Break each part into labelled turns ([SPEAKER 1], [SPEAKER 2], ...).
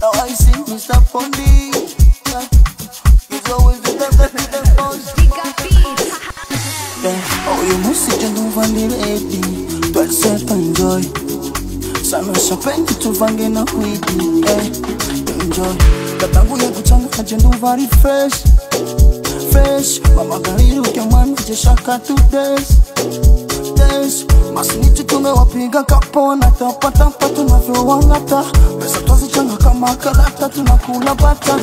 [SPEAKER 1] now I see Mr. Pondi. Uh, he's always oh, you must sit and move on the lady. Twelve step enjoy. Sana champagne tuvange na kwidi. Eh, enjoy. Katangu ya kuchanga kajendo very fresh. Fresh. Mama gariru kemani jeshaka two days days masiniti tumewapiga kapona tapatapa tunavyowangata pesa twazichanga kama karata tunakula bata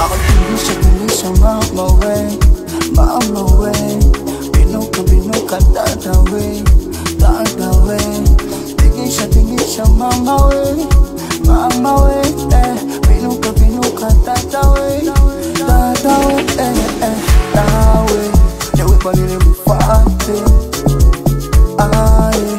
[SPEAKER 1] awatumisha tumisha mama we mama we binuka binuka dada we dada we tingisha tingisha mama we mama we eh. binuka binuka dada we dada we eh, eh. nawe ewe balile mufate Aye,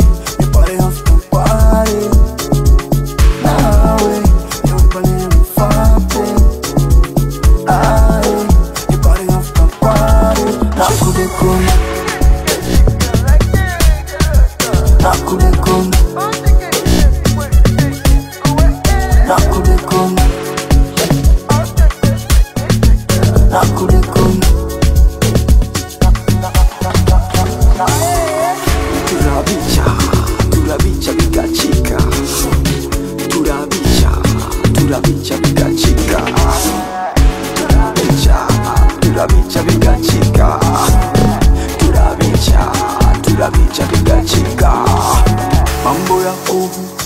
[SPEAKER 1] Nakudekum Nakudekum Turabicha, turabicha bika chica
[SPEAKER 2] Turabicha, turabicha bika chica Turabicha, turabicha bika chica Turabicha, turabicha bika chica Mambo ya ovu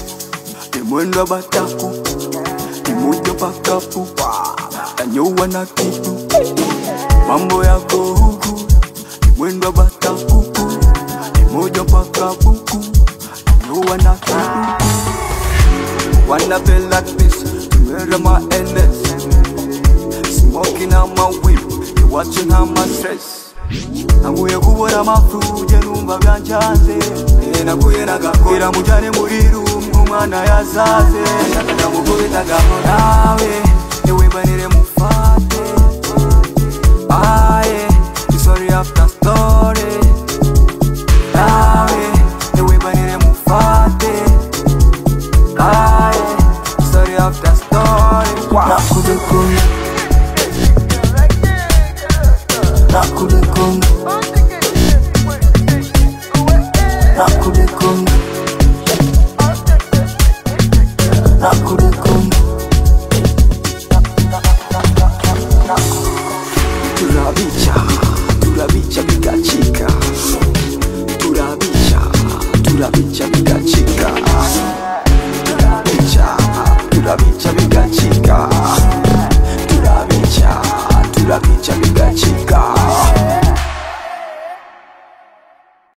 [SPEAKER 2] mwendo bataku kimoja pakapu tanyowa na kitu. Mambo yako huku. Mwendo batakuku kimoja pakapuku tanyowa na kitu. Wanapela pesa tumera maenes smoking on my whip. You're watching on my stress. Naguye kubora mafuje numva byancanze naguye nagakora mujane muri ruhu umwana yasaze ndamukubitagaho nawe. Niwimbanire mufate aye story after story nawe niwimbanire mufate aye story after story wow.
[SPEAKER 1] Nakude kuna, nakude kuna, pura bicha mica chica. Bicha, pura la bicha mica chica.